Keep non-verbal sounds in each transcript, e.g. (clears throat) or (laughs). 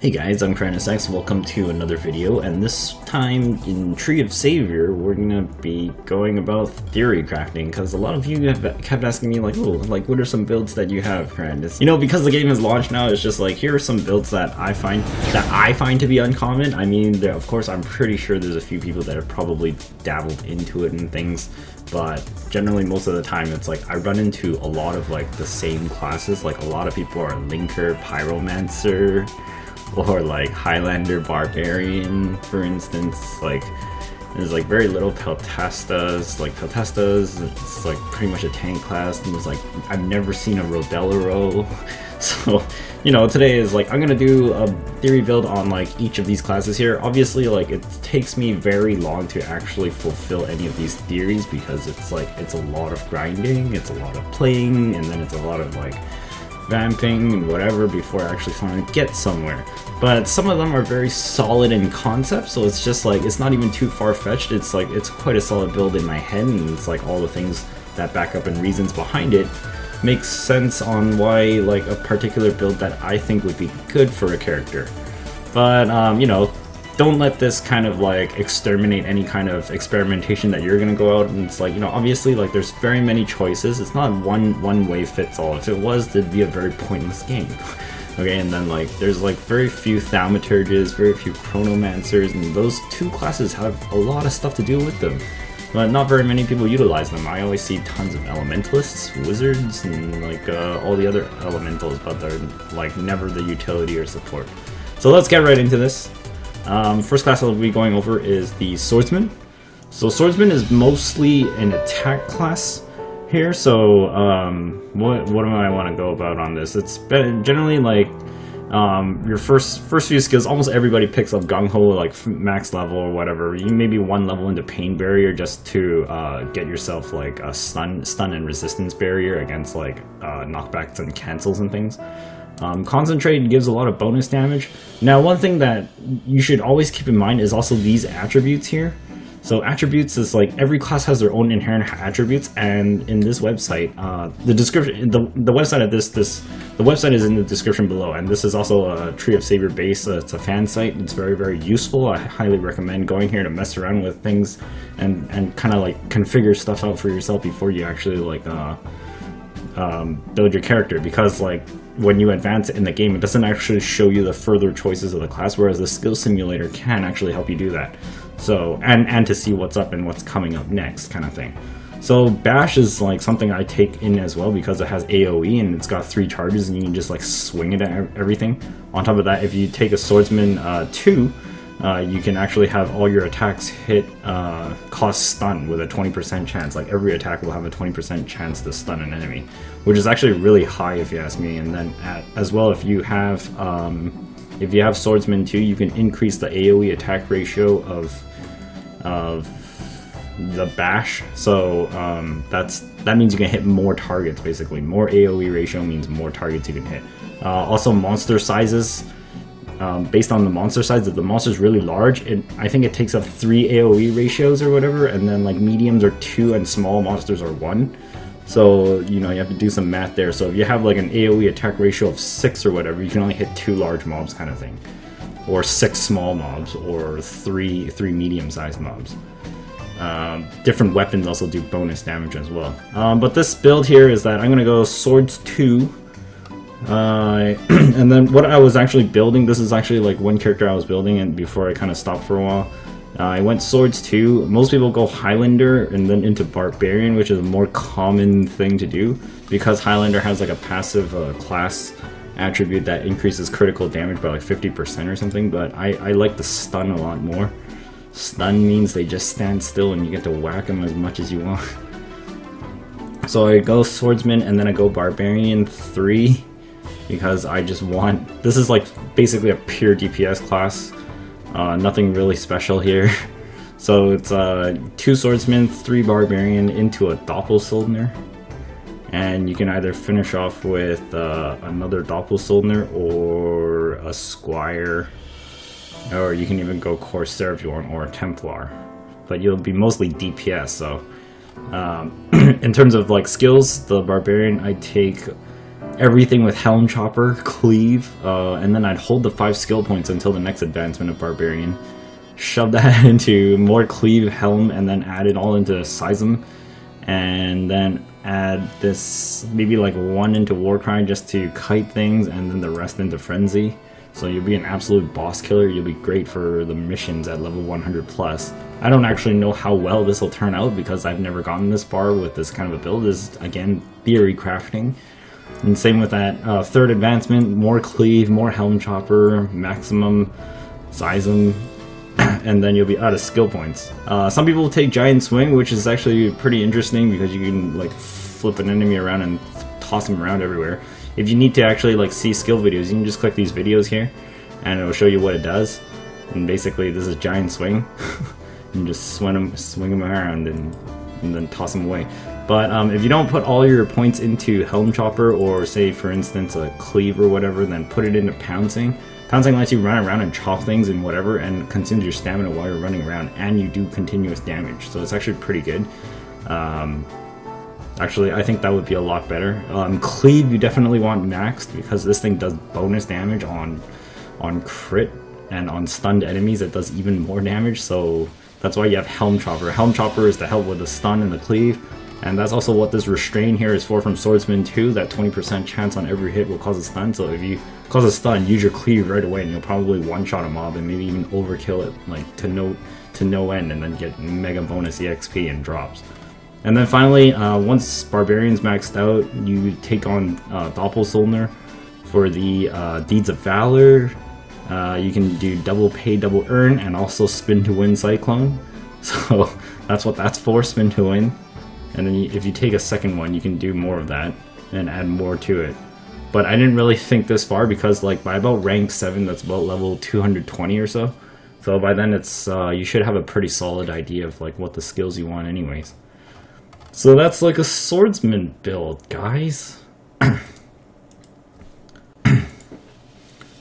Hey guys, I'm X. welcome to another video, and this time in Tree of Savior, we're gonna be going about theory crafting, because a lot of you have kept asking me like, oh, like what are some builds that you have, Kyrandis? You know, because the game has launched now, it's just like, here are some builds that I find, that I find to be uncommon. I mean, of course, I'm pretty sure there's a few people that have probably dabbled into it and things, but generally most of the time it's like I run into a lot of like the same classes, like a lot of people are Linker, Pyromancer, or like Highlander Barbarian, for instance. Like there's like very little Peltastas. Like Peltastas, it's like pretty much a tank class, and there's like I've never seen a Rodelero. (laughs) So, you know, today is like I'm gonna do a theory build on like each of these classes here. Obviously, like it takes me very long to actually fulfill any of these theories because it's like it's a lot of grinding, it's a lot of playing, and then it's a lot of like vamping and whatever before I actually finally get somewhere. But some of them are very solid in concept, so it's just like, it's not even too far-fetched, it's like, it's quite a solid build in my head, and it's like all the things that back up and reasons behind it makes sense on why like a particular build that I think would be good for a character. But, um, you know, don't let this kind of like exterminate any kind of experimentation that you're gonna go out and it's like you know obviously like there's very many choices. It's not one one way fits all. If it was it'd be a very pointless game. (laughs) Okay and then like there's like very few thaumaturges very few chronomancers and those two classes have a lot of stuff to do with them. But not very many people utilize them. I always see tons of elementalists wizards and like uh, all the other elementals but they're like never the utility or support. So let's get right into this um, first class I'll be going over is the Swordsman. So Swordsman is mostly an attack class here, so um, what, what do I want to go about on this? It's generally like um, your first first few skills, almost everybody picks up Gung Ho like max level or whatever. You maybe one level into Pain Barrier just to uh, get yourself like a stun, stun and resistance barrier against like uh, knockbacks and cancels and things. Um, concentrate gives a lot of bonus damage. Now, one thing that you should always keep in mind is also these attributes here. So attributes is like every class has their own inherent attributes, and in this website, uh, the description, the, the website of this, this, the website is in the description below, and this is also a Tree of Savior base. Uh, it's a fan site. It's very very useful. I highly recommend going here to mess around with things, and and kind of like configure stuff out for yourself before you actually like uh, um, build your character because like when you advance in the game, it doesn't actually show you the further choices of the class, whereas the skill simulator can actually help you do that. So, and, and to see what's up and what's coming up next kind of thing. So Bash is like something I take in as well because it has AoE and it's got three charges and you can just like swing it at everything. On top of that, if you take a Swordsman uh, 2, uh, you can actually have all your attacks hit uh, cost stun with a 20% chance. Like every attack will have a 20% chance to stun an enemy, which is actually really high if you ask me. And then at, as well, if you have um, if you have Swordsman 2, you can increase the AoE attack ratio of of the bash. So um, that's that means you can hit more targets basically. More AoE ratio means more targets you can hit. Uh, also, monster sizes um, based on the monster size. If the monster's really large, it, I think it takes up three AoE ratios or whatever, and then like mediums are two and small monsters are one. So, you know, you have to do some math there. So if you have like an AoE attack ratio of six or whatever, you can only hit two large mobs kind of thing. Or six small mobs, or three three medium-sized mobs. Um, different weapons also do bonus damage as well. Um, but this build here is that I'm going to go Swords 2 uh, (clears throat) and then what I was actually building, this is actually like one character I was building and before I kind of stopped for a while. Uh, I went Swords 2. Most people go Highlander and then into Barbarian, which is a more common thing to do because Highlander has like a passive uh, class attribute that increases critical damage by like 50% or something, but I, I like the stun a lot more. Stun means they just stand still and you get to whack them as much as you want. (laughs) so I go Swordsman and then I go Barbarian 3 because I just want... This is like basically a pure DPS class. Uh, nothing really special here. (laughs) so it's uh, two swordsmen, three barbarian into a doppelsoeldner. And you can either finish off with uh, another doppelsoeldner or a squire. Or you can even go corsair if you want, or a templar. But you'll be mostly DPS, so... Um, (clears throat) in terms of like skills, the barbarian I take everything with Helm Chopper, Cleave, uh, and then I'd hold the five skill points until the next advancement of Barbarian. Shove that (laughs) into more Cleave, Helm, and then add it all into Seism. And then add this, maybe like one into Warcry just to kite things, and then the rest into Frenzy. So you'll be an absolute boss killer, you'll be great for the missions at level 100 plus. I don't actually know how well this will turn out because I've never gotten this far with this kind of a build. This is, again, theory crafting. And same with that uh, third advancement, more cleave, more helm chopper, maximum seism, (clears throat) and then you'll be out of skill points. Uh, some people take giant swing, which is actually pretty interesting because you can like flip an enemy around and toss them around everywhere. If you need to actually like see skill videos, you can just click these videos here, and it will show you what it does. And basically, this is giant swing. (laughs) and just swing them, swing them around, and, and then toss them away. But um, if you don't put all your points into Helm Chopper, or say for instance a Cleave or whatever, then put it into Pouncing. Pouncing lets you run around and chop things and whatever, and consumes your stamina while you're running around, and you do continuous damage. So it's actually pretty good. Um, Actually, I think that would be a lot better. Um, Cleave, you definitely want maxed because this thing does bonus damage on on crit and on stunned enemies. It does even more damage, so that's why you have Helm Chopper. Helm Chopper is to help with the stun and the cleave, and that's also what this restrain here is for from Swordsman 2. That 20% chance on every hit will cause a stun. So if you cause a stun, use your cleave right away, and you'll probably one-shot a mob and maybe even overkill it like to no to no end, and then get mega bonus EXP and drops. And then finally, uh, once Barbarian's maxed out, you take on uh, Doppelsoeldner for the uh, Deeds of Valor. Uh, you can do double pay, double earn, and also spin to win Cyclone. (laughs) So that's what that's for, spin to win. And then you, if you take a second one, you can do more of that and add more to it. But I didn't really think this far because like by about rank 7, that's about level 220 or so. So by then it's uh, you should have a pretty solid idea of like what the skills you want anyways. So that's like a swordsman build, guys. (clears throat)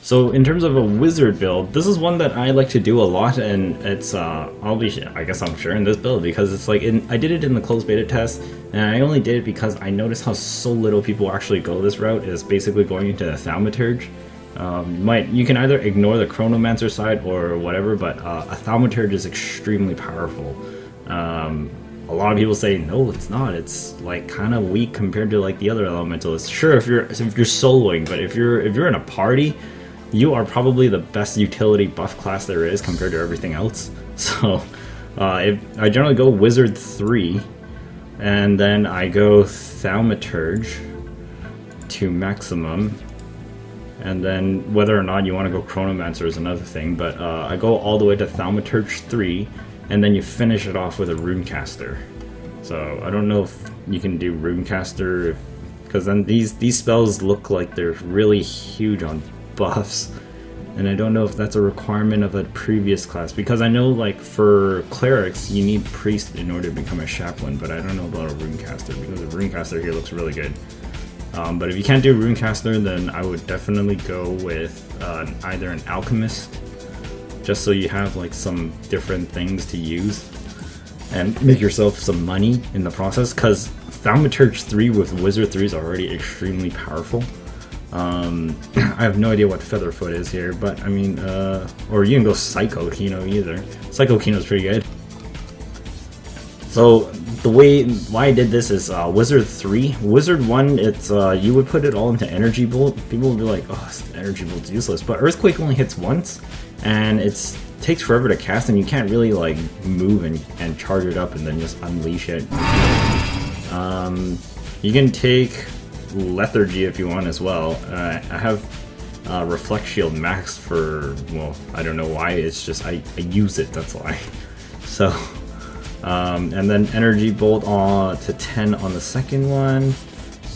so in terms of a wizard build, this is one that I like to do a lot, and it's uh, I'll be I guess I'm sure in this build because it's like in, I did it in the closed beta test, and I only did it because I noticed how so little people actually go this route is basically going into the thaumaturge. Um, you might you can either ignore the chronomancer side or whatever, but uh, a thaumaturge is extremely powerful. Um, a lot of people say no it's not it's like kind of weak compared to like the other elementalists sure if you're if you're soloing but if you're if you're in a party you are probably the best utility buff class there is compared to everything else (laughs) so uh, if I generally go wizard 3 and then I go thaumaturge to maximum and then whether or not you want to go chronomancer is another thing but uh, I go all the way to thaumaturge 3 and then you finish it off with a runecaster. So I don't know if you can do runecaster, because then these these spells look like they're really huge on buffs, and I don't know if that's a requirement of a previous class. Because I know like for clerics you need priest in order to become a chaplain, but I don't know about a runecaster because a runecaster here looks really good. Um, but if you can't do runecaster, then I would definitely go with uh, either an alchemist just so you have like some different things to use and make yourself some money in the process because Thaumaturge 3 with Wizard 3 is already extremely powerful. Um, (clears throat) I have no idea what Featherfoot is here, but I mean, uh, or you can go Psychokino either. Psychokino is pretty good. So the way why I did this is uh, Wizard 3. Wizard 1, it's uh, you would put it all into Energy Bolt. People would be like, oh, Energy Bolt's useless. But Earthquake only hits once, and it takes forever to cast, and you can't really like move and, and charge it up and then just unleash it. Um, you can take Lethargy if you want as well. Uh, I have uh, Reflect Shield max for, well, I don't know why, it's just I, I use it, that's why. (laughs) So, um, and then Energy Bolt on to 10 on the second one.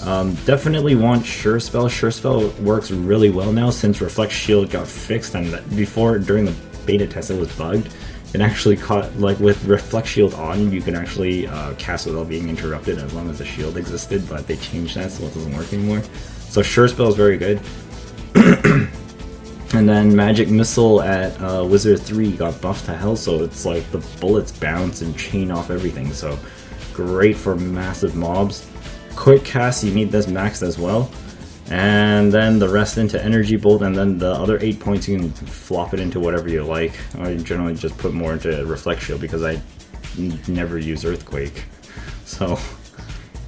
Um, definitely want Sure Spell. Sure Spell works really well now since Reflect Shield got fixed and before during the beta test it was bugged. It actually caught like with Reflect Shield on, you can actually uh, cast without being interrupted as long as the shield existed, but they changed that so it doesn't work anymore. So Sure Spell is very good. (clears throat) and then Magic Missile at uh, Wizard 3 got buffed to hell, so it's like the bullets bounce and chain off everything, so great for massive mobs quick cast, you need this maxed as well. And then the rest into energy bolt and then the other eight points you can flop it into whatever you like i generally just put more into reflect shield because i never use earthquake so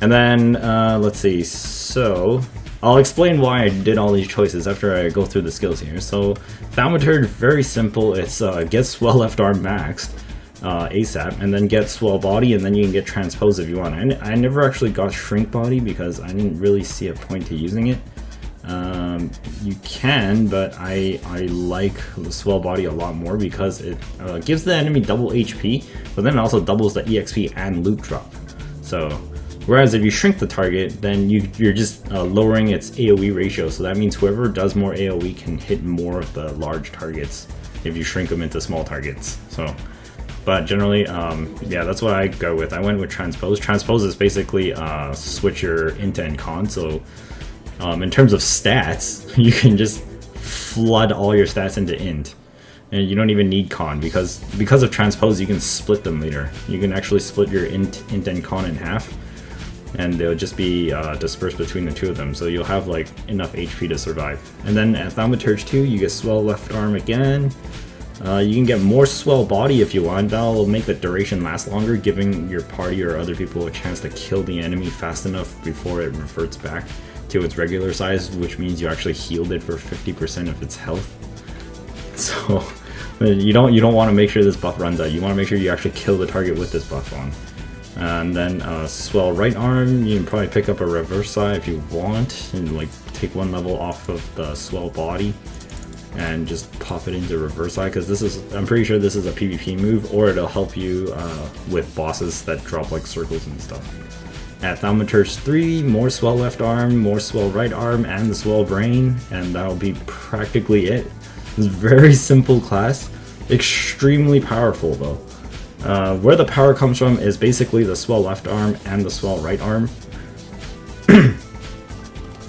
and then uh, let's see so I'll explain why I did all these choices after I go through the skills here. So, Thaumaturge, very simple. It's uh, get Swell Left Arm maxed uh, ASAP, and then get Swell Body, and then you can get Transpose if you want. I, I never actually got Shrink Body because I didn't really see a point to using it. Um, you can, but I I like the Swell Body a lot more because it uh, gives the enemy double HP, but then it also doubles the EXP and loot drop. So Whereas if you shrink the target, then you, you're just uh, lowering its AoE ratio, so that means whoever does more AoE can hit more of the large targets if you shrink them into small targets. So, But generally, um, yeah, that's what I go with. I went with Transpose. Transpose is basically uh, switch your int and con, so um, in terms of stats, (laughs) you can just flood all your stats into int and you don't even need con because because of transpose you can split them later you can actually split your int int and con in half and they'll just be uh, dispersed between the two of them, so you'll have like enough HP to survive. And then at Thaumaturge 2, you get Swell Left Arm again. Uh, you can get more Swell Body if you want, that'll make the duration last longer, giving your party or other people a chance to kill the enemy fast enough before it reverts back to its regular size, which means you actually healed it for 50% of its health. (laughs) So you don't you don't want to make sure this buff runs out. You want to make sure you actually kill the target with this buff on. And then uh, swell right arm, you can probably pick up a reverse side if you want, and like take one level off of the swell body and just pop it into Reversi because this is I'm pretty sure this is a PvP move or it'll help you uh, with bosses that drop like circles and stuff. At Thaumaturge 3, more swell left arm, more swell right arm, and the swell brain, and that'll be practically it. It's very (laughs) simple class, extremely powerful though. Uh, where the power comes from is basically the swell left arm and the swell right arm. (clears throat)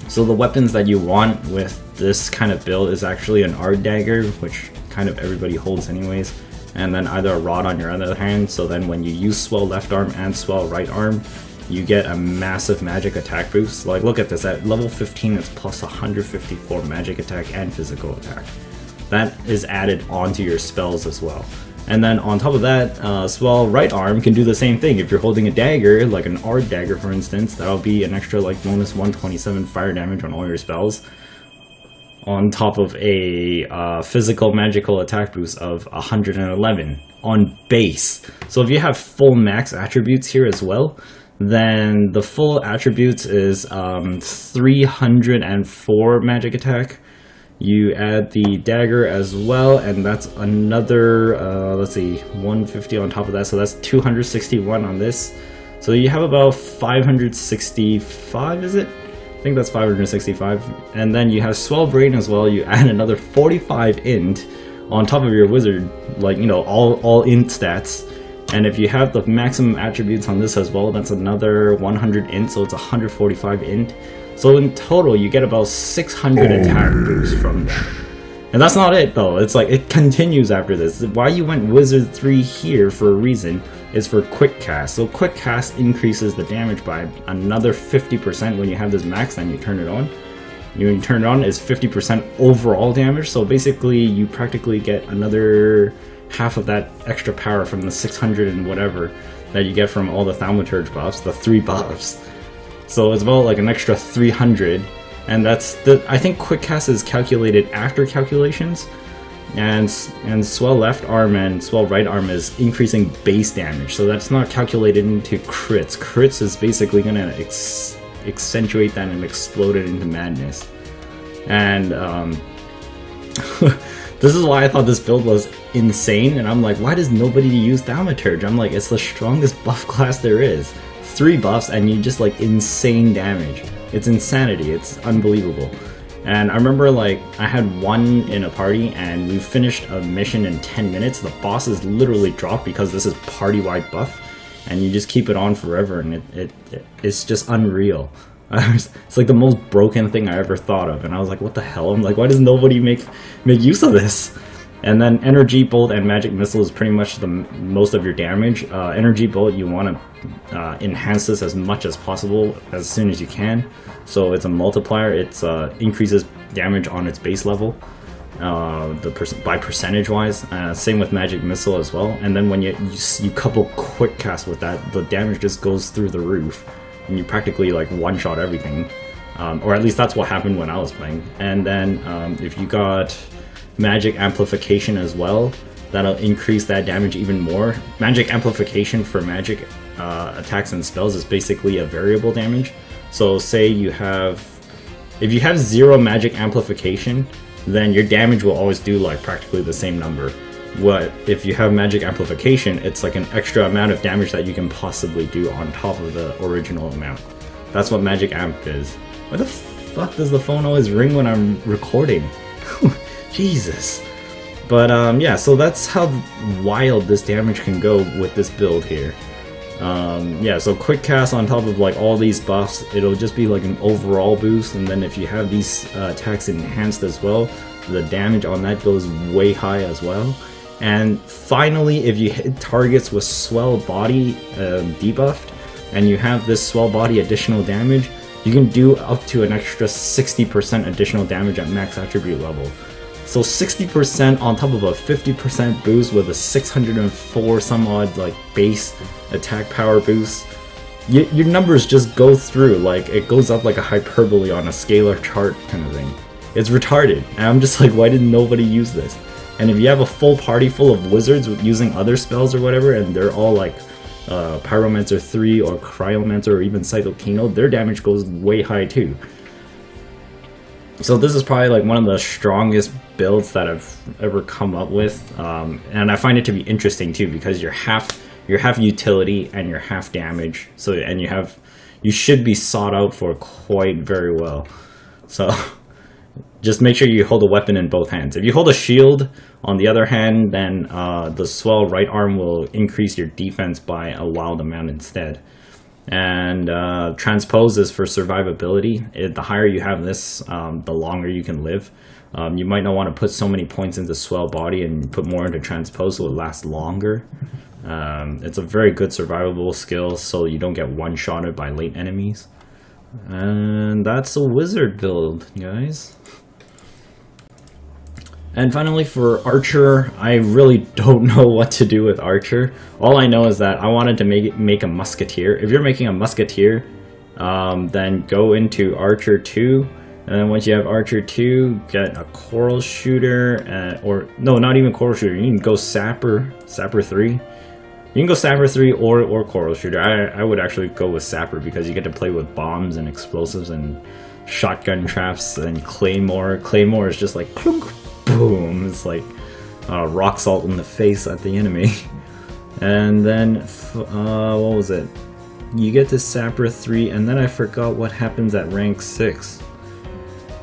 so the weapons that you want with this kind of build is actually an Ard Dagger, which kind of everybody holds anyways, and then either a Rod on your other hand, so then when you use swell left arm and swell right arm, you get a massive magic attack boost. Like look at this, at level 15 it's plus 154 magic attack and physical attack. That is added onto your spells as well. And then on top of that, uh, Swell right arm can do the same thing. If you're holding a dagger, like an Ard dagger for instance, that'll be an extra like bonus 127 fire damage on all your spells. On top of a uh, physical magical attack boost of 111 on base. So if you have full max attributes here as well, then the full attributes is um, 304 magic attack, you add the dagger as well, and that's another, uh, let's see, 150 on top of that, so that's 261 on this. So you have about 565, is it? I think that's 565. And then you have Swell Brain as well, you add another 45 int on top of your wizard, like, you know, all, all int stats. And if you have the maximum attributes on this as well, that's another 100 int, so it's 145 int. So in total, you get about 600 attack boosts from that. And that's not it though, it's like, it continues after this. Why you went Wizard 3 here for a reason is for Quick Cast. So Quick Cast increases the damage by another 50% when you have this max and you turn it on. When you turn it on, is 50% overall damage, so basically you practically get another half of that extra power from the 600 and whatever that you get from all the Thaumaturge buffs, the three buffs. So it's about like an extra 300, and that's the I think quick cast is calculated after calculations, and and swell left arm and swell right arm is increasing base damage, so that's not calculated into crits. Crits is basically gonna accentuate that and explode it into madness, and um, (laughs) this is why I thought this build was insane, and I'm like, why does nobody use Thaumaturge? I'm like, it's the strongest (laughs) buff class there is three buffs and you just like insane damage. It's insanity. It's unbelievable. And I remember like I had one in a party and we finished a mission in 10 minutes. The bosses literally drop because this is party-wide buff and you just keep it on forever and it, it, it it's just unreal. (laughs) it's like the most broken thing I ever thought of and I was like what the hell? I'm like why does nobody make make use of this? And then Energy Bolt and Magic Missile is pretty much the most of your damage. Uh, Energy Bolt, you want to uh, enhance this as much as possible as soon as you can. So it's a multiplier. It uh, increases damage on its base level, uh, the per by percentage wise. Uh, same with Magic Missile as well. And then when you, you you couple Quick Cast with that, the damage just goes through the roof, and you practically like one shot everything. Um, or at least that's what happened when I was playing. And then um, if you got magic amplification as well. That'll increase that damage even more. Magic amplification for magic uh, attacks and spells is basically a variable damage. So say you have, if you have zero magic amplification, then your damage will always do like practically the same number. What if you have magic amplification, it's like an extra amount of damage that you can possibly do on top of the original amount. That's what magic amp is. Why the fuck does the phone always ring when I'm recording? Jesus. But um, yeah, so that's how wild this damage can go with this build here. Um, yeah, so quick cast on top of like all these buffs, it'll just be like an overall boost, and then if you have these uh, attacks enhanced as well, the damage on that goes way high as well. And finally, if you hit targets with swell body um, debuffed, and you have this swell body additional damage, you can do up to an extra 60% additional damage at max attribute level. So 60% on top of a 50% boost with a 604 some odd like base attack power boost. Y your numbers just go through, like it goes up like a hyperbole on a scalar chart kind of thing. It's retarded. And I'm just like, why did nobody use this? And if you have a full party full of wizards with using other spells or whatever, and they're all like uh, Pyromancer 3 or Cryomancer or even Psychokino, their damage goes way high too. So this is probably like one of the strongest builds that I've ever come up with, um, and I find it to be interesting too because you're half you're half utility and you're half damage. So and you have you should be sought out for quite very well. So (laughs) just make sure you hold a weapon in both hands. If you hold a shield on the other hand, then uh, the swell right arm will increase your defense by a wild amount instead and uh, transpose is for survivability. It, the higher you have this, um, the longer you can live. Um, you might not want to put so many points into swell body and put more into transpose so it lasts longer. Um, it's a very good survivable skill so you don't get one-shotted by late enemies. And that's a wizard build, guys. And finally for Archer, I really (laughs) don't know what to do with Archer. All I know is that I wanted to make make a Musketeer. If you're making a Musketeer, um, then go into Archer 2, and then once you have Archer 2, get a Quarrel Shooter, uh, or no, not even Quarrel Shooter, you can go Sapper, Sapper 3. You can go Sapper 3 or, or Quarrel Shooter. I, I would actually go with Sapper because you get to play with bombs and explosives and shotgun traps and Claymore. Claymore is just like clunk, boom, it's like uh, rock salt in the face at the enemy. (laughs) and then, uh, what was it? You get to Sapper 3, and then I forgot what happens at rank 6.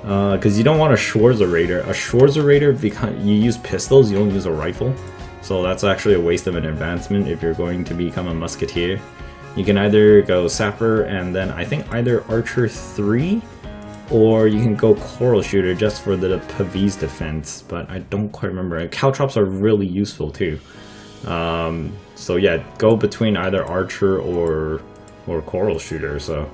Because uh, you don't want a Schwarzer Reiter. A Schwarzer Reiter, because you use pistols, you don't use a rifle. So that's actually a waste of an advancement if you're going to become a Musketeer. You can either go Sapper and then I think either Archer 3 or you can go Quarrel Shooter just for the Pavis defense, but I don't quite remember. Caltrops are really useful too. Um, so yeah, go between either Archer or or Quarrel Shooter, so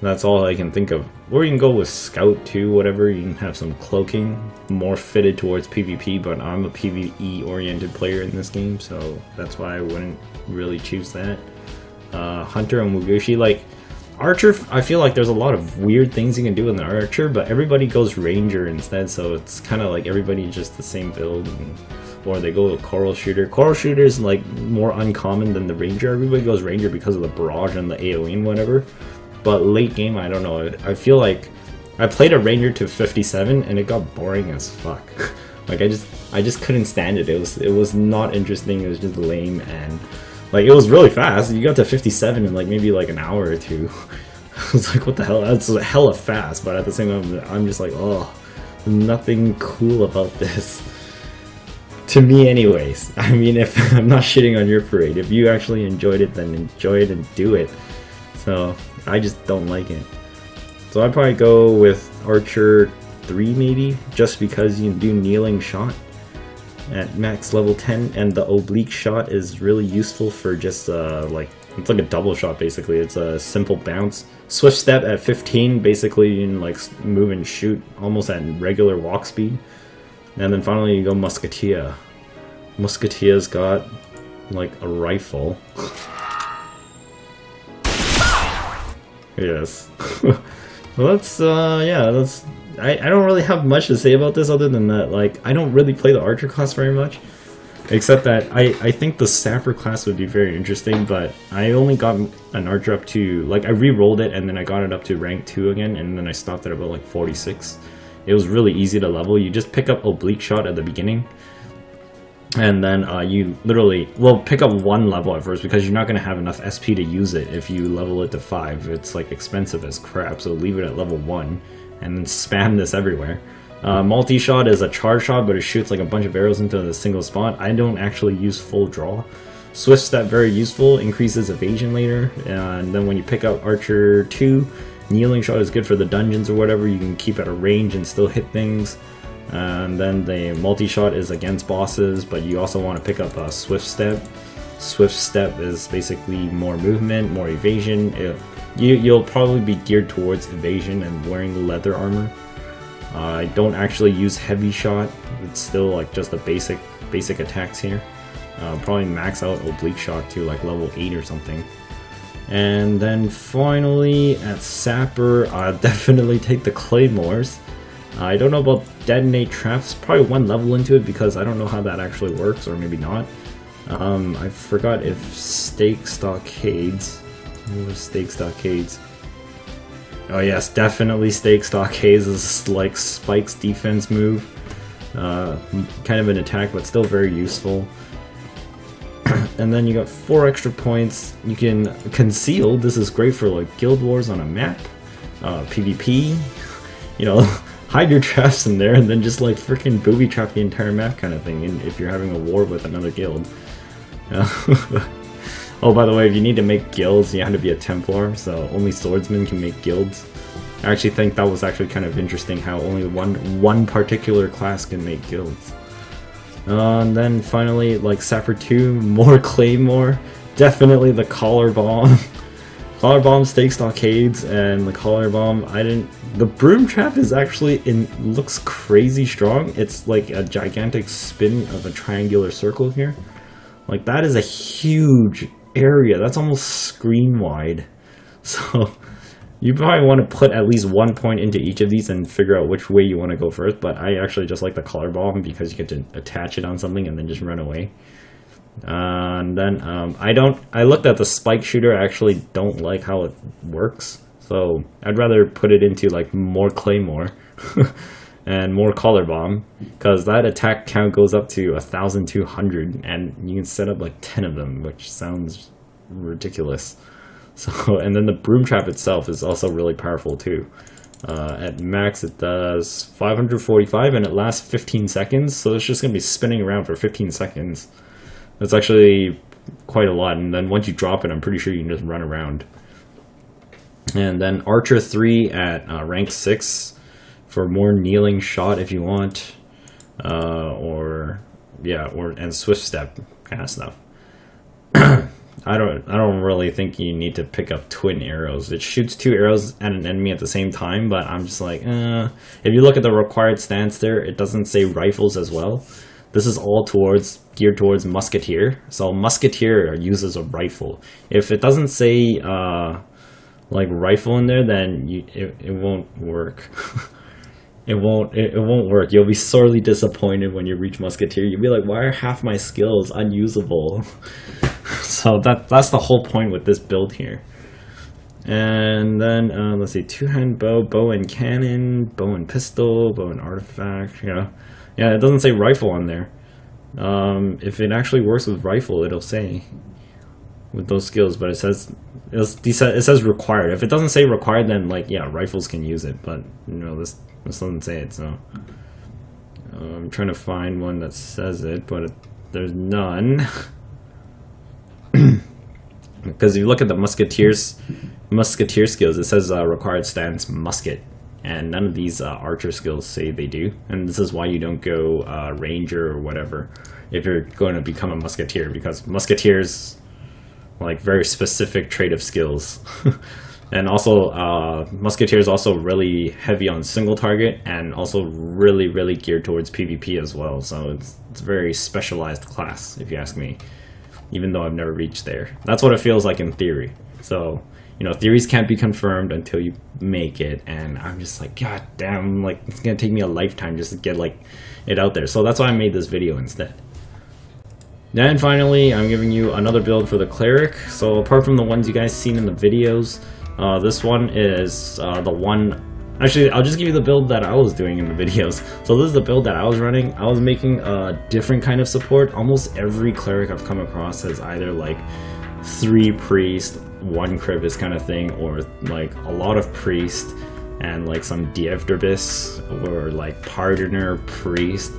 that's all I can think of. Or you can go with Scout too, whatever, you can have some cloaking, more fitted towards PvP, but I'm a PvE oriented player in this game, so that's why I wouldn't really choose that. Uh, Hunter and Wugushi, like, Archer, I feel like there's a lot of weird things you can do in the Archer, but everybody goes Ranger instead, so it's kind of like everybody just the same build, and, or they go with Quarrel Shooter. Quarrel Shooter is like more uncommon than the Ranger. Everybody goes Ranger because of the barrage and the AoE and whatever. But late game, I don't know. I feel like I played a Ranger to 57 and it got boring as fuck. (laughs) like I just, I just couldn't stand it. It was, it was not interesting. It was just lame and like, it was really fast. You got to 57 in, like, maybe, like, an hour or two. (laughs) I was like, what the hell? That's hella fast, but at the same time, I'm just like, oh, nothing cool about this. To me, anyways. (laughs) I mean, if I'm not shitting on your parade, if you actually enjoyed it, then enjoy it and do it. So, I just don't like it. So I'd probably go with Archer 3 maybe, just because you can do kneeling shot. at max level 10, and the oblique shot is really useful for just uh, like it's like a double shot basically. It's a simple bounce. Swift step at 15, basically you can like move and shoot almost at regular walk speed. And then finally you go Musketeer. Musketeer's got like a rifle. (laughs) yes. (laughs) well, that's uh yeah, that's I, I don't really have much to say about this other than that like I don't really play the archer class very much. Except that I, I think the Sapper class would be very interesting, but I only got an archer up to, like, I re-rolled it and then I got it up to rank 2 again, and then I stopped at about, like, 46. It was really easy to level. You just pick up Oblique Shot at the beginning, and then uh, you literally, will pick up one level at first because you're not going to have enough SP to use it if you level it to 5. It's, like, expensive as crap, so leave it at level 1, and then spam this everywhere. Uh, multi-shot is a charge shot, but it shoots like a bunch of arrows into a single spot. I don't actually use full draw. Swift step, very useful, increases evasion later, and then when you pick up Archer 2, kneeling shot is good for the dungeons or whatever, you can keep at a range and still hit things. And then the multi-shot is against bosses, but you also want to pick up a Swift Step. Swift Step is basically more movement, more evasion. It, you, you'll probably be geared towards evasion and wearing leather armor. Uh, I don't actually use heavy shot. It's still like just the basic basic attacks here. Uh, probably max out oblique shot to like level 8 or something. And then finally at Sapper, I (laughs) definitely take the Claymores. I don't know about Detonate Traps, probably one level into it because I don't know how that actually works, or maybe not. Um, I forgot if Stake Stockades, Stake Stockades, Oh yes, definitely Stake Stockades is like Spike's defense move. Uh, kind of an attack, but still very useful. (clears throat) and then you got four extra points. You can conceal. This is great for like Guild Wars on a map, uh, PvP. (laughs) You know, hide your traps in there and then just like freaking booby trap the entire map kind of thing. And if you're having a war with another guild. (laughs) Oh, by the way, if you need to make guilds, you have to be a Templar, so only swordsmen can make guilds. I actually think that was actually kind of interesting how only one one particular class can make guilds. Uh, and then finally, like Sapper 2, (laughs) more Claymore, definitely the Collar Bomb. (laughs) collar Bomb, Stake Stockades, and the Collar Bomb, I didn't... The Broom Trap is actually, in looks crazy strong. It's like a gigantic spin of a triangular circle here. Like, that is a huge area. That's almost screen wide. (laughs) So you probably want to put at least one point into each of these and figure out which way you want to go first. But I actually just like the collar bomb because you get to attach it on something and then just run away. Uh, and then um, I don't. I looked at the spike shooter. I actually don't like how it works. So I'd rather put it into like more claymore. (laughs) and more collar bomb because that attack count goes up to 1200 and you can set up like 10 of them which sounds ridiculous (laughs) so and then the broom trap itself is also really powerful too uh, at max it does 545 and it lasts 15 seconds so it's just gonna be spinning around for 15 seconds that's actually quite a lot and then once you drop it I'm pretty sure you can just run around and then Archer 3 at uh, rank 6 for more kneeling shot if you want, uh, or yeah, or and swift step kind of stuff. (clears throat) I don't I don't really think you need to pick up twin arrows. It shoots two arrows at an enemy at the same time, but I'm just like, uh, if you look at the required stance there, it doesn't say rifles as well. This is all towards geared towards musketeer. So musketeer uses a rifle. If it doesn't say uh, like rifle in there, then you, it, it won't work. (laughs) it won't it, it won't work. You'll be sorely disappointed when you reach Musketeer. You'll be like, why are half my skills unusable? (laughs) so that that's the whole point with this build here. And then uh, let's see, two hand bow, bow and cannon, bow and pistol, bow and artifact. Yeah, yeah. It doesn't say rifle on there. Um, if it actually works with rifle, it'll say with those skills, but it says it says required. If it doesn't say required, then like yeah, rifles can use it. But you know this this doesn't say it, so uh, I'm trying to find one that says it, but it, there's none. (coughs) Because if you look at the musketeers, musketeer skills, it says uh, required stance musket. And none of these uh, archer skills say they do. And this is why you don't go uh, ranger or whatever if you're going to become a musketeer, because musketeers like very specific trait of skills. (laughs) and also, uh, musketeers also really heavy on single target, and also really really geared towards PvP as well. So it's it's a very specialized class, if you ask me. Even though I've never reached there, that's what it feels like in theory. So you know, theories can't be confirmed until you make it, and I'm just like, god damn, like it's gonna take me a lifetime just to get like it out there. So that's why I made this video instead. Then finally, I'm giving you another build for the cleric. So apart from the ones you guys seen in the videos, uh, this one is uh, the one. Actually, I'll just give you the build that I was doing in the (laughs) videos. So this is the build that I was running. I was making a different kind of support. Almost every cleric I've come across has either like three priest, one Krivis kind of thing, or like a lot of priest and like some Dievdirbys or like pardoner priest.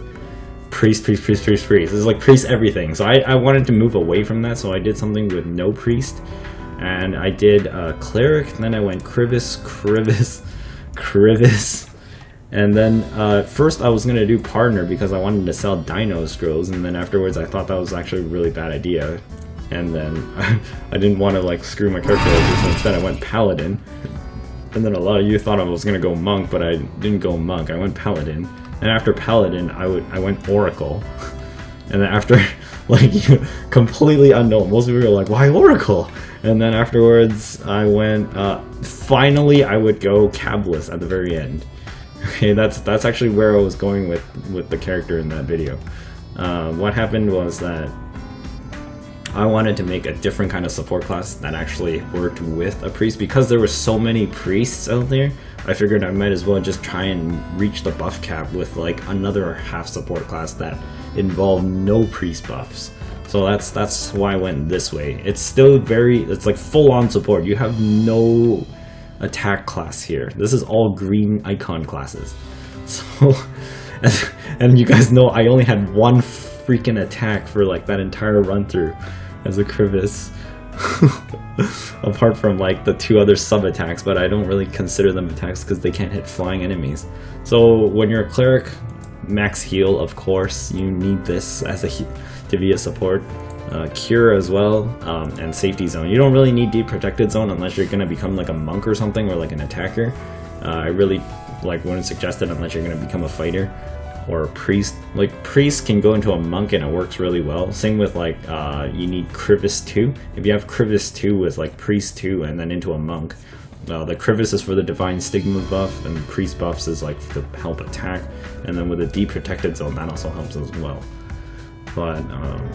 Priest, priest, priest, priest, priest. It's like priest everything. So I, I wanted to move away from that, so I did something with no priest. And I did uh, cleric, then I went Krivis, Krivis, Krivis. And then uh, first I was going to do pardoner because I wanted to sell daino scrolls, and then afterwards I thought that was actually a really bad idea and then (laughs) I didn't want to like screw my character over, so instead I went paladin. And then a lot of you thought I was gonna go monk, but I didn't go monk. I went paladin, and after paladin, I would I went oracle, (laughs) and then after (laughs) like completely unknown, most people were like, "Why oracle?" And then afterwards, I went. Uh, finally, I would go cabalist at the very end. Okay, that's that's actually where I was going with with the character in that video. Uh, what happened was that I wanted to make a different kind of support class that actually worked with a priest because there were so many priests out there. I figured I might as well just try and reach the buff cap with like another half support class that involved no priest buffs. So that's that's why I went this way. It's still very it's like full on support. You have no attack class here. This is all green icon classes. (laughs) So and you guys know I only had one freaking attack for like that entire run through as a Krivis. (laughs) Apart from like the two other sub attacks, but I don't really consider them attacks because they can't hit flying enemies. So when you're a cleric, max heal of course, you need this as a to be a support. Uh, cure as well, um, and safety zone. You don't really need deep protected zone unless you're gonna become like a monk or something or like an attacker. Uh, I really like wouldn't suggest it unless you're gonna become a fighter or a priest. Like, priest can go into a monk and it works really well. Same with, like, uh, you need Krivis 2. If you have Krivis 2 with, like, priest 2 and then into a monk, uh, the Krivis is for the Divine Stigma buff, and Priest buffs is, like, to help attack. And then with the Deep Protected Zone, that also helps as well. But, um,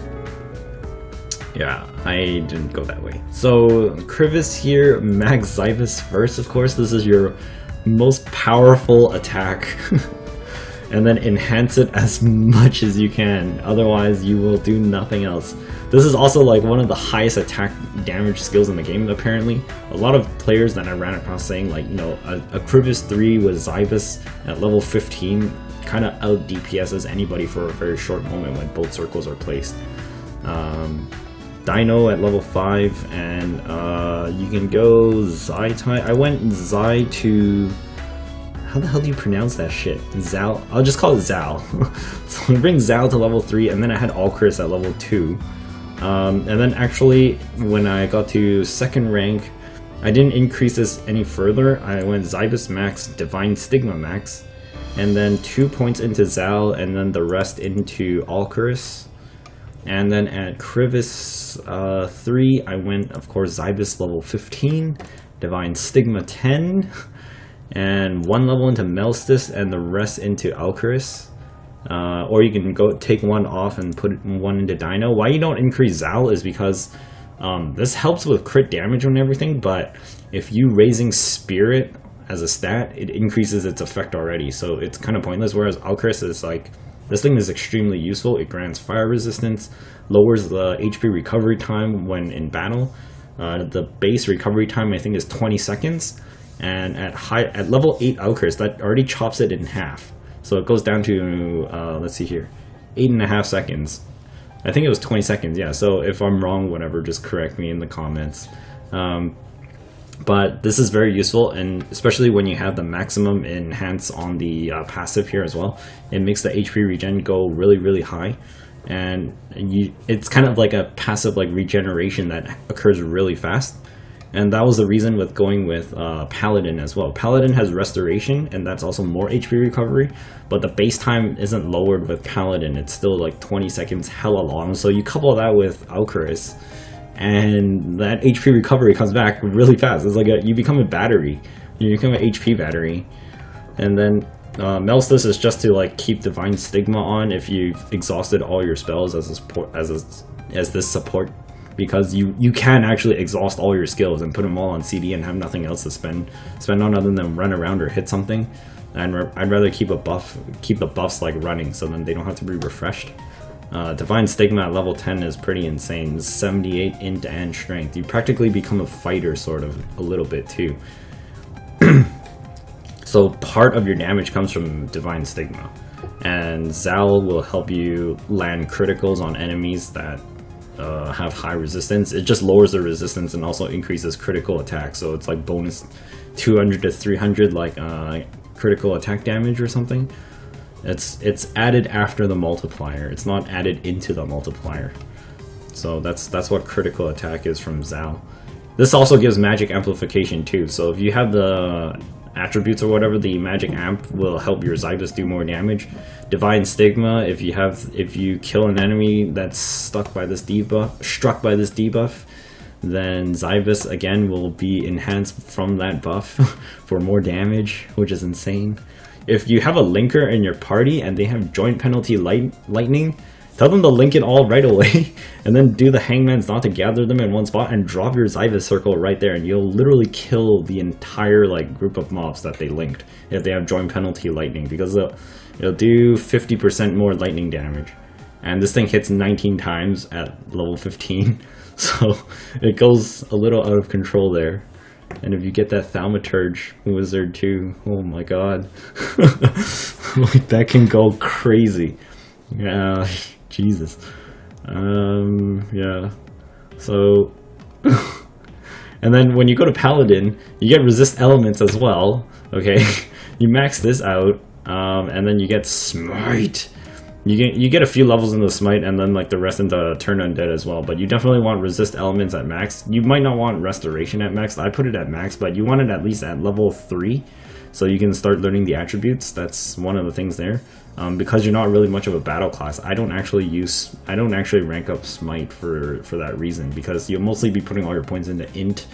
yeah, I didn't go that way. So, Krivis here, Max Zaibas first, of course. This is your most powerful attack (laughs) and then enhance it as much as you can. Otherwise, you will do nothing else. This is also like one of the highest attack damage skills in the game, apparently. A lot of players that I ran across saying like, you know, a, a Krivis 3 with Zaibas at level 15 kind of out DPSs anybody for a very short moment when both circles are placed. Um, Daino at level 5, and uh, you can go Zai I went Zai to how the hell do you pronounce that shit? Zal? I'll just call it Zal. (laughs) so I bring Zal to level 3, and then I had Alchris at level 2. Um, and then actually, when I got to second rank, I didn't increase this any further. I went Zaibas Max, Divine Stigma Max, and then two points into Zal, and then the rest into Alchris. And then at Krivis uh, 3, I went, of course, Zaibas level 15, Divine Stigma 10, (laughs) and one level into Melstis and the rest into Alcaris. Uh, or you can go take one off and put one into Daino. Why you don't increase Zal is because um, this helps with crit damage and everything, but if you raising Spirit as a stat, it increases its effect already, so it's kind of pointless. Whereas Alcaris is like, this thing is extremely useful. It grants fire resistance, lowers the HP recovery time when in battle. Uh, the base recovery time I think is 20 seconds, and at high at level 8 Alchers, that already chops it in half. So it goes down to, uh, let's see here, eight and a half seconds. I think it was 20 seconds, yeah. So if I'm wrong, whatever, just correct me in the comments. Um, but this is very useful and especially when you have the maximum enhance on the uh, passive here as well it makes the hp regen go really really high and you it's kind of like a passive like regeneration that occurs really fast and that was the reason with going with uh, Paladin as well. Paladin has Restoration, and that's also more HP recovery, but the base time isn't lowered with Paladin. It's still like 20 seconds hella long, so you couple that with Alcaris, and that HP recovery comes back really fast. It's like a, you become a battery. You become an HP battery. And then uh, Melstis is just to like keep Divine Stigma on if you've exhausted all your spells as a support, as a, as this support because you you can actually exhaust all your skills and put them all on CD and have nothing else to spend spend on other than run around or hit something. And I'd rather keep a buff keep the buffs like running so then they don't have to be refreshed. Uh, Divine Stigma at level 10 is pretty insane. 78 int and strength. You practically become a fighter sort of a little bit too. (clears throat) so part of your damage comes from Divine Stigma. And Zal will help you land criticals on enemies that uh, have high resistance. It just lowers the resistance and also increases critical attack. So it's like bonus 200 to 300 like uh, critical attack damage or something. It's it's added after the multiplier. It's not added into the multiplier. So that's that's what critical attack is from Zal. This also gives magic amplification too. So if you have the attributes or whatever, the magic amp will help your Zaibas do more damage. Divine Stigma, if you have if you kill an enemy that's stuck by this debuff struck by this debuff, then Zaibas again will be enhanced from that buff (laughs) for more damage, which is insane. If you have a linker in your party and they have joint penalty light lightning, Tell them to link it all right away, (laughs) and then do the Hangman's Knot to gather them in one spot and drop your Zaibas circle right there, and you'll literally kill the entire like group of mobs that they linked if they have joint penalty lightning, because it'll, it'll do 50% more lightning damage. And this thing hits 19 times at level 15, (laughs) so it goes a little out of control there. And if you get that Thaumaturge wizard too, oh my god. (laughs) like that can go crazy. Yeah. (laughs) Jesus. Um, yeah. So, (laughs) and then when you go to Paladin, you get resist elements as well. Okay, (laughs) you max this out, um, and then you get Smite. You get you get a few levels in the Smite, and then like the rest into Turn Undead as well. But you definitely want resist elements at max. You might not want Restoration at max. I put it at max, but you want it at least at level three so you can start learning the attributes. That's one of the things there. Um, because you're not really much of a battle class, I don't actually use, I don't actually rank up Smite for, for that reason, because you'll mostly be putting all your points into Int,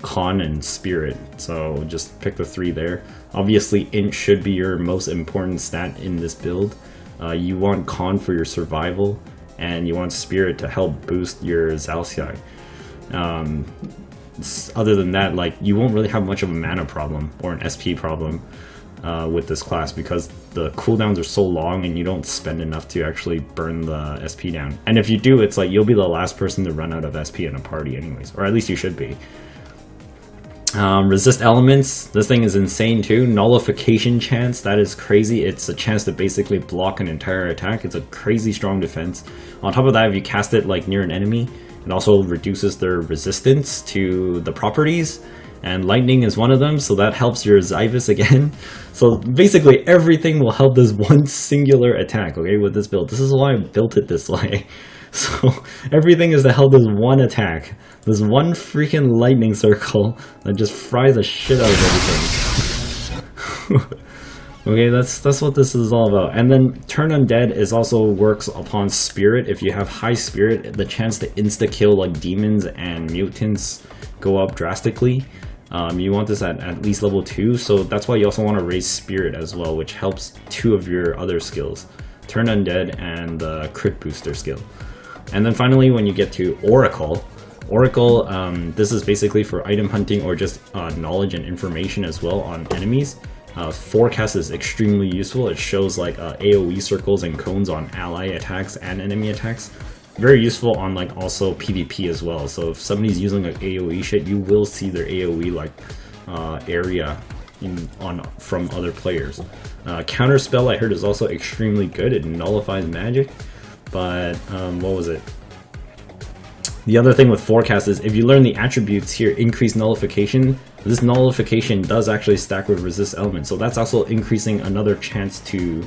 Con, and Spirit, so just pick the three there. Obviously, Int should be your most important stat in this build. Uh, you want Con for your survival, and you want Spirit to help boost your Zalciai. Um, other than that, like you won't really have much of a mana problem or an SP problem uh, with this class because the cooldowns are so long and you don't spend enough to actually burn the SP down. And if you do, it's like you'll be the last person to run out of SP in a party anyways, or at least you should be. Um, resist elements, this thing is insane too. Nullification chance, that is crazy. It's a chance to basically block an entire attack. It's a crazy strong defense. On top of that, if you cast it like near an enemy, it also reduces their resistance to the properties, and lightning is one of them, so that helps your Zaibas again. (laughs) So basically everything will help this (laughs) one singular attack, okay, with this build. This is why I built it this (laughs) way. So everything is to help this one attack. This one freaking lightning circle that just fries the shit out of everything. Okay, that's that's what this is all about. And then Turn Undead is also works upon Spirit. If you have high Spirit, the chance to insta-kill like demons and mutants go up drastically. Um, you want this at at least level 2, so that's why you also want to raise Spirit as well, which helps two of your other skills. Turn Undead and the Crit Booster skill. And then finally, when you get to Oracle, Oracle, um, this is basically for item hunting or just uh, knowledge and information as well on enemies. Uh, forecast is extremely useful. It shows like uh, AoE circles and cones on ally attacks and enemy attacks. Very useful on like also PvP as well. So if somebody's using like AoE shit, you will see their AoE like uh, area in, on from other players. Uh, counter spell I heard is also extremely good. It nullifies magic, but um, what was it? The other thing with forecast is if you learn the attributes here, increase nullification, this nullification does actually stack with resist element, so that's also increasing another chance to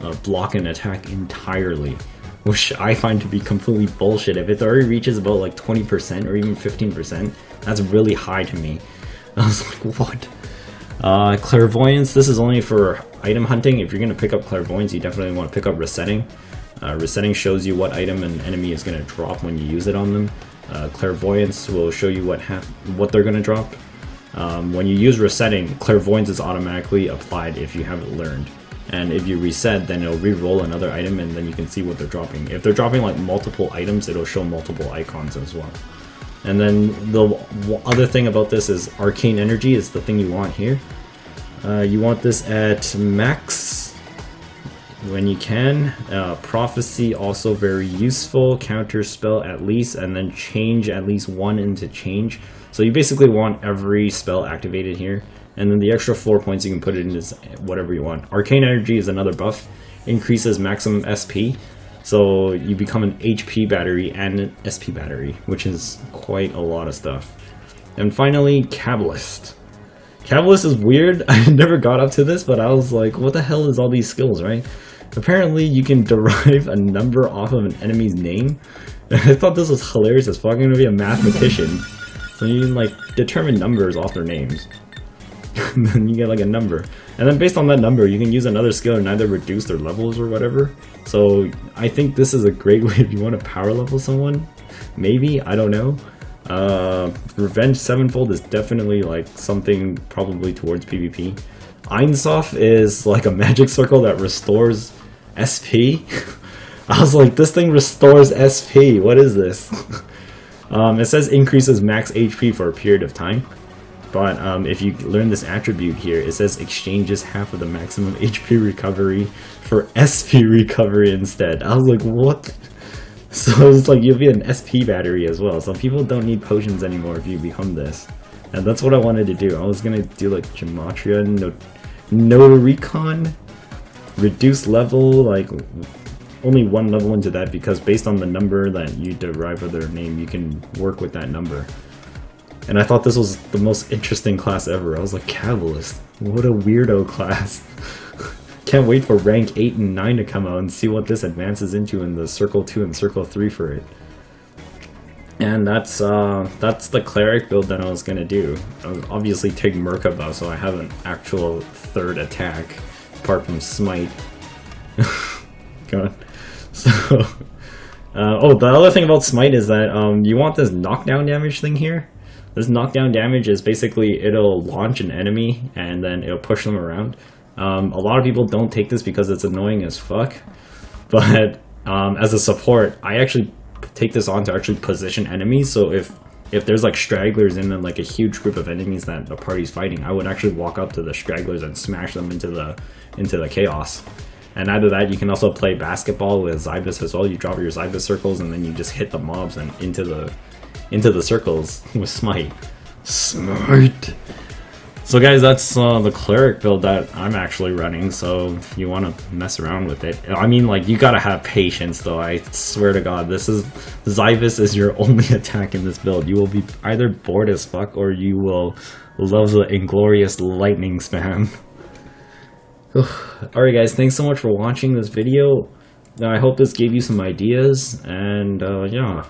uh, block an attack entirely, which I find to be completely bullshit. If it already reaches about like 20% or even 15%, that's really high to me. (laughs) I was like, what? Uh, clairvoyance, this is only for item hunting. If you're going to pick up clairvoyance, you definitely want to pick up resetting. Uh, resetting shows you what item an enemy is going to drop when you use it on them. Uh, clairvoyance will show you what what they're going to drop. Um, when you use resetting, clairvoyance is automatically applied if you haven't learned. And if you reset, then it'll re-roll another item and then you can see what they're dropping. If they're dropping like multiple items, it'll show multiple icons as well. And then the other thing about this is arcane energy is the thing you want here. Uh, you want this at max when you can. Uh, prophecy also very useful. Counter spell at least, and then change at least one into change. So you basically want every spell activated here. And then the extra 4 points you can put it in is whatever you want. Arcane Energy is another buff. Increases maximum SP. So you become an HP battery and an SP battery, which is quite a lot of stuff. And finally, Kabbalist. Kabbalist is weird. (laughs) I never got up to this, but I was like, what the hell is all these skills, right? Apparently, you can (laughs) derive a number off of an enemy's name. (laughs) I thought this was hilarious as fuck. I'm gonna be a mathematician. (laughs) So you can like determine numbers off their names. and then you get like a number. And then based on that number, you can use another skill and either reduce their levels or whatever. So I think this is a great way if you want to power level someone. Maybe, I don't know. Uh, Revenge Sevenfold is definitely like something probably towards PvP. Einsof is like a magic circle that restores SP. (laughs) I was like, this thing restores SP. What is this? (laughs) Um, it says increases max HP for a period of time. But um, if you learn this attribute here, it says exchanges half of the maximum HP recovery for SP (laughs) recovery instead. I was like, what? So it's like you'll be an SP battery as well. So people don't need potions anymore if you become this. And that's what I wanted to do. I was gonna do like Gematria, no, no recon, reduce level, like only one level into that because based on the number that you derive of their name, you can work with that number. And I thought this was the most interesting class ever. I was like, Kabbalist, what a weirdo class. (laughs) Can't wait for rank 8 and 9 to come out and see what this advances into in the Circle 2 and Circle 3 for it. And that's uh, that's the cleric build that I was gonna do. I obviously take Merkabah, so I have an actual third attack, apart from Smite. (laughs) God. So, (laughs) uh, oh, the other thing about Smite is that um, you want this knockdown damage thing here. This knockdown damage is basically it'll launch an enemy and then it'll push them around. Um, a lot of people don't take this because it's annoying as fuck, (laughs) but um, as a support, I actually take this on to actually position enemies. So if if there's like stragglers in like a huge group of enemies that the party's fighting, I would actually walk up to the stragglers and smash them into the into the chaos. And either that, you can also play basketball with Zaibas as well. You drop your Zaibas circles and then you just hit the mobs and into the into the circles with Smite. Smite! So guys, that's uh, the cleric build that I'm actually running, so if you want to mess around with it. I mean, like, you gotta have patience, though, I swear to god. This is... Zaibas is your (laughs) only attack in this build. You will be either bored as fuck, or you will love the inglorious lightning spam. (sighs) Alright guys, thanks so much for watching this video. I hope this gave you some ideas, and uh, yeah,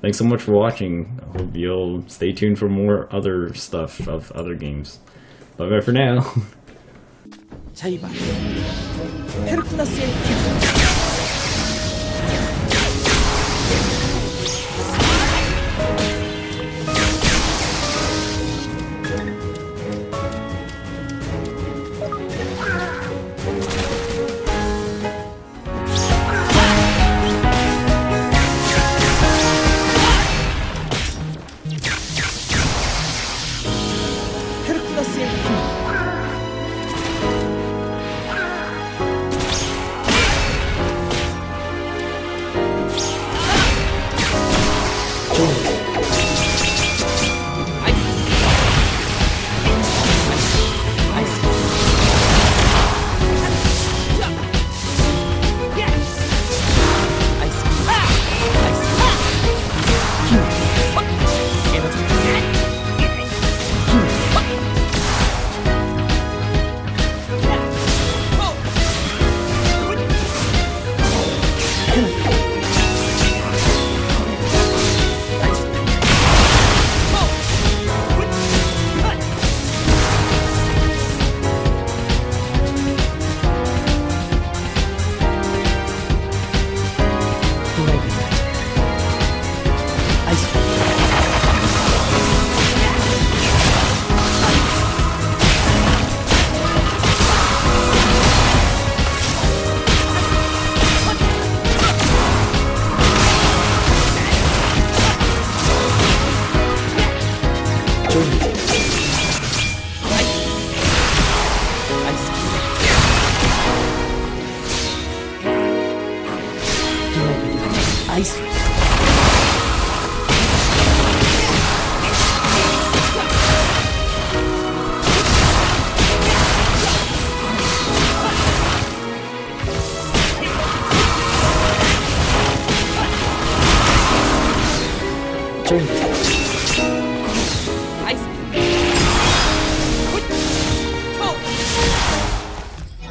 thanks so much for watching. I hope you'll stay tuned for more other stuff of other games. Bye bye for now. (laughs)